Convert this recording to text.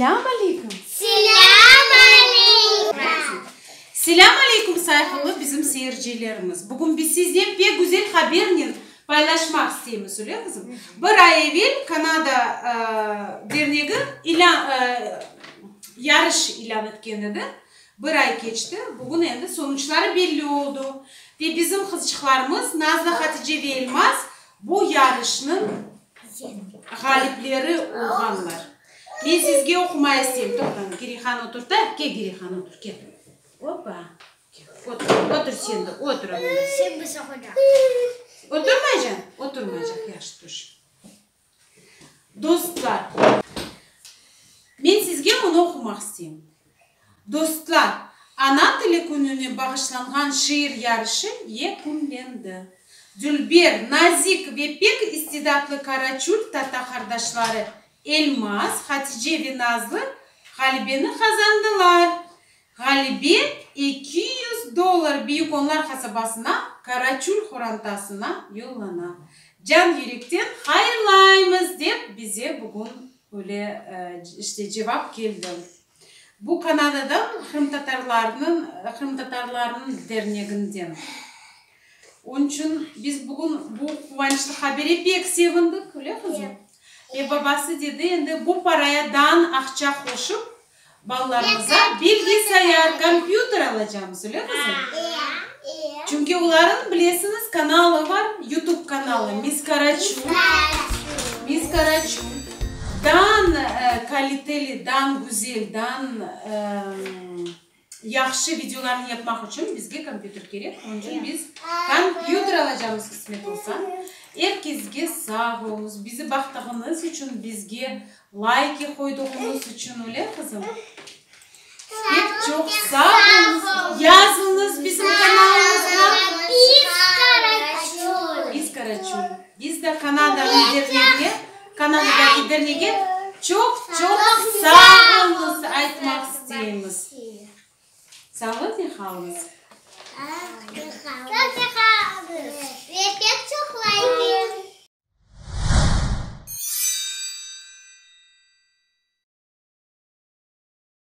Selam aleyküm. Selam aleyküm. Selam aleyküm sayfalı bizim seyircilerimiz. Bugün biz sizle bir güzel haberini paylaşmak istiyoruz öyle kızım. Bir ay evvel Kanada e, derneği ilan, e, yarış ilan etken edi. Bir ay geçti. Bugün endi sonuçları belli oldu. Ve bizim kızcıklarımız Nazlı Hatice ve Elmas bu yarışının galipleri olanlar. мен сізге оқымай істеймін тоқтаңыз керейхан отыр да әпке керейхан отыр кел опа отыр отыр сен де отыр сен болсаң қожа отыр майжан отыр майжан яқшы тұр достар мен сізге мұны оқымақ істеймін достар ана тілі күніне бағышланған шиыр ярышы екімленді дүлбер назик вепек истедатлы карачуль тата қардашлары Эльмаз, Хатиже ве Назлы қазандылар. Ғалибе 200 доллар онлар қасабасына Карачул құрантасына еліна. Жан еректен қайырлаймыз деп бізе бүгін өле іште жевап келді. Бұл Канададан қырым татарларының дернегінден. Оның үшін біз бүгін бұл қуанышты қабереппек севіндік, өле қызым? е бабасы деді енді бұл параядан ақша қосып балаларымызға саяр, компьютер алачамыз үле қызым чүнки уларын білесіңіз каналы бар ютуб каналы мисс карачу мисс карачу дан ә, дан гүзел дан ә, яхшы видеоларын yapmak үшін бізге компьютер керек оның үшін біз компьютер алажабыз кисмет болса эркизге саа болуңуз бизди бактагыңыз үчүн бизге лайки койдугуңуз үчүн эле кызым эп жок саа болуңуз жазылыңыз биздин каналыбызга искарачу биз да канаданын дернеги канададаги дернеги чок чок саа болуңуз айтмак isteyimiz. Sağ olun, iyi